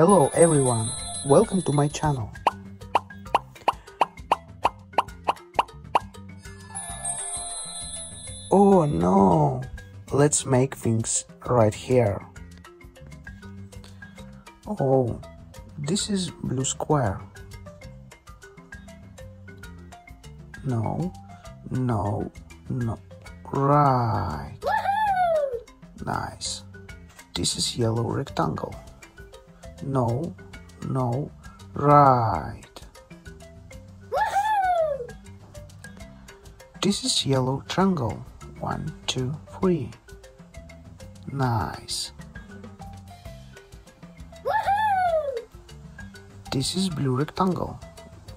Hello everyone, welcome to my channel. Oh no, let's make things right here. Oh, this is blue square. No, no, no, right. Nice. This is yellow rectangle. No, no, right. This is yellow triangle. One, two, three. Nice. This is blue rectangle.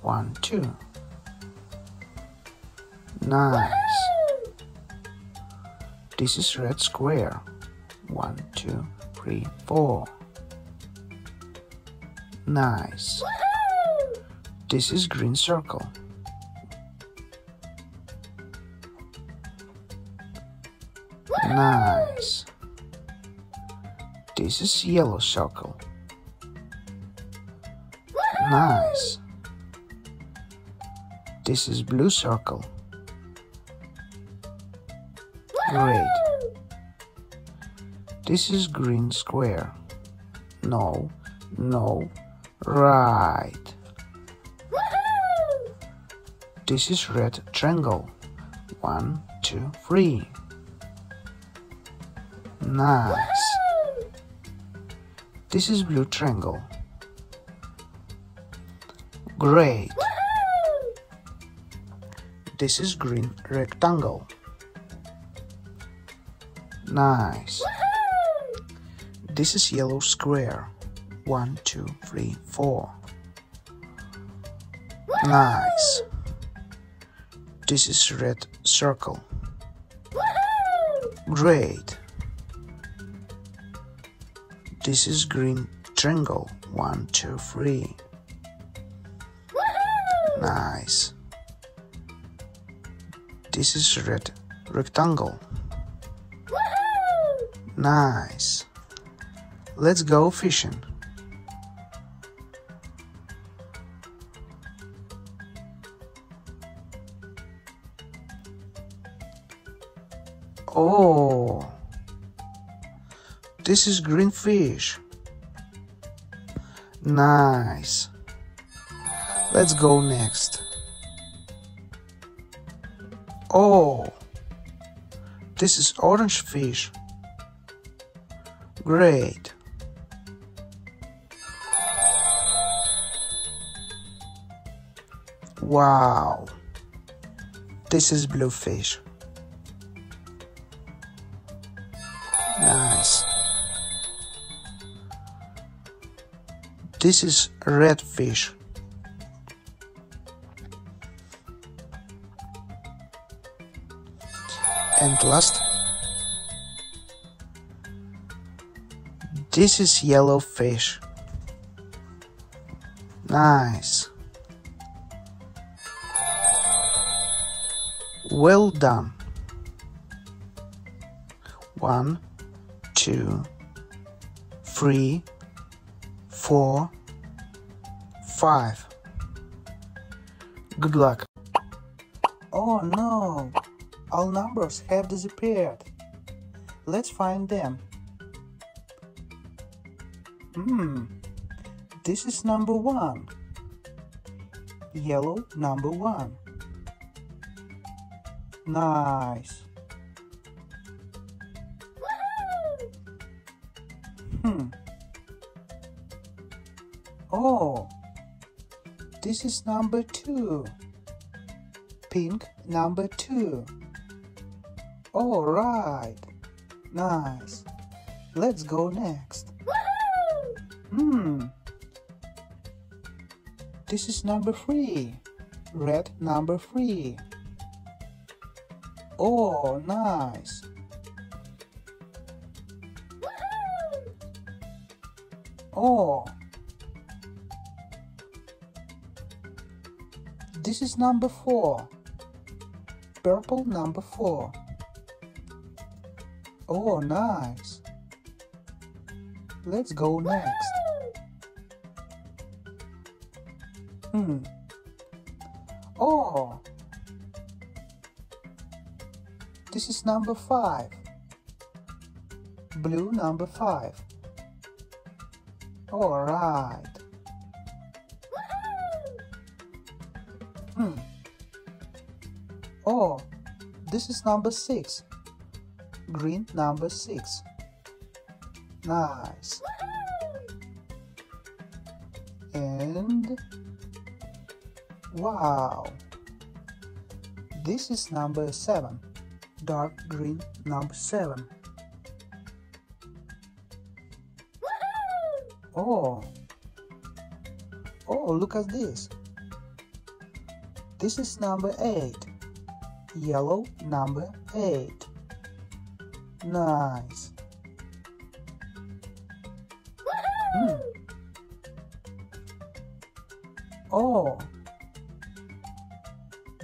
One, two. Nice. This is red square. One, two, three, four. Nice. This is green circle. Nice. This is yellow circle. Nice. This is blue circle. Great. This is green square. No, no, right. This is red triangle. One, two, three. Nice. This is blue triangle. Great. This is green rectangle. Nice. This is yellow square. One, two, three, four. Nice. This is red circle. Great. This is green triangle. One, two, three. Nice. This is red rectangle. Nice. Let's go fishing. Oh, this is green fish. Nice. Let's go next. Oh, this is orange fish. Great. Wow. This is blue fish. This is red fish. And last, this is yellow fish. Nice. Well done. One, two, three, four, five. Good luck. Oh no! All numbers have disappeared. Let's find them. Hmm. This is number one. Yellow number one. Nice. This is number two. Pink number two. All right. Nice. Let's go next. Hmm. This is number three. Red number three. Oh, nice. Oh. This is number four. Purple number four. Oh, nice. Let's go next. Hmm. Oh. This is number five. Blue number five. All right. Hmm. Oh, this is number six. Green number six. Nice. And wow. This is number seven. Dark green number seven. Oh. Oh, look at this. This is number 8. Yellow number 8. Nice. Hmm. Oh.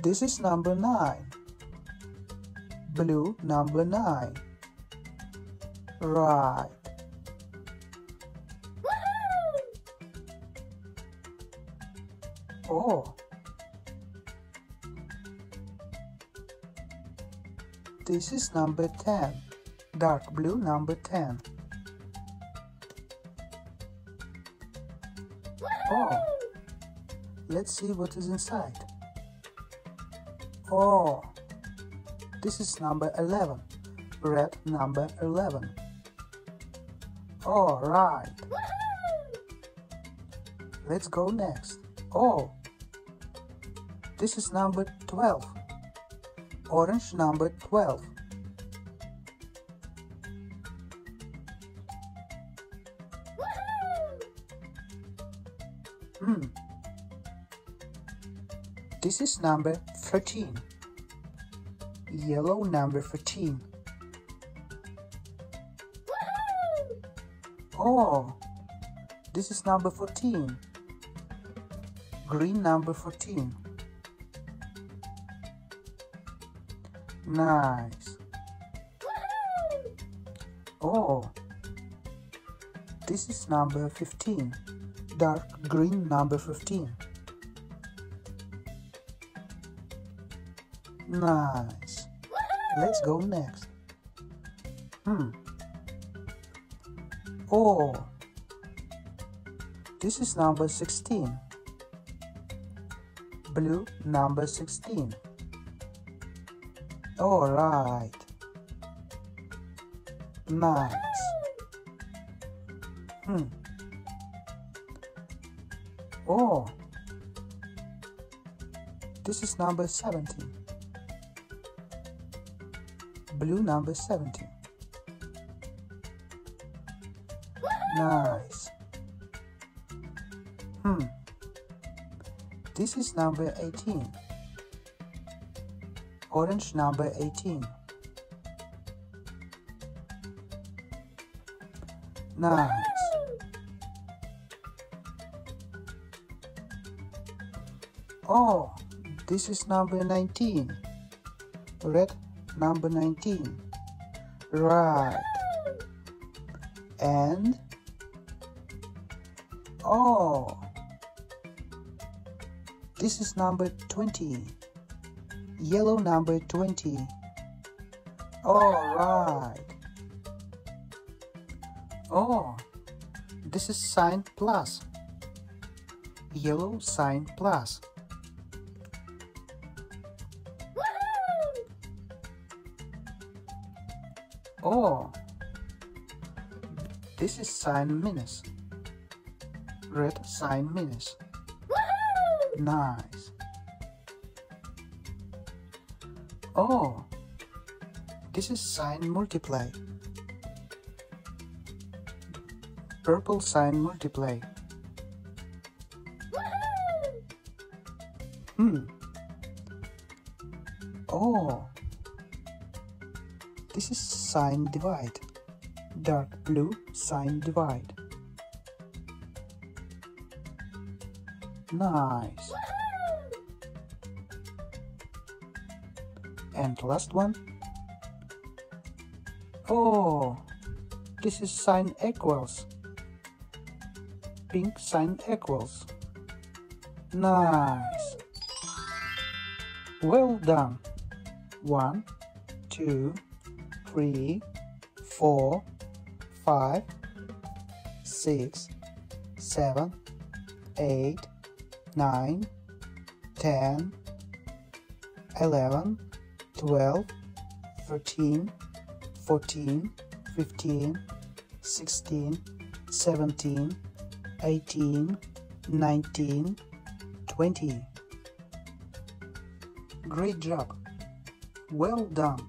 This is number 9. Blue number 9. Right. This is number 10. Dark blue number 10. Oh. Let's see what is inside. Oh. This is number 11. Red number 11. All right. Let's go next. Oh, this is number 12. Orange number 12. Hmm. This is number 13. Yellow number 13. Oh, this is number 14. Green number 14. Nice. Oh, this is number 15. Dark green number 15. Nice. Let's go next. Hmm. Oh, this is number 16. Blue number 16. All right. Nice. Hmm. Oh. This is number 17. Blue number 17. Nice. Hmm. This is number 18. Orange number 18. Nice. Oh, this is number 19. Red number 19. Right. And oh, this is number 20. Yellow number 20. All right. Oh, this is sign plus. Yellow sign plus. Oh, this is sign minus. Red sign minus. Nice. Oh, this is sign multiply. Purple sign multiply. Hmm. Oh, this is sign divide. Dark blue sign divide. Nice. And last one. Oh, this is sign equals. Pink sign equals. Nice. Well done. One, two, three, four, five, six, seven, eight, nine, ten, eleven, twelve, thirteen, fourteen, fifteen, sixteen, seventeen, eighteen, nineteen, twenty. Great job. Well done.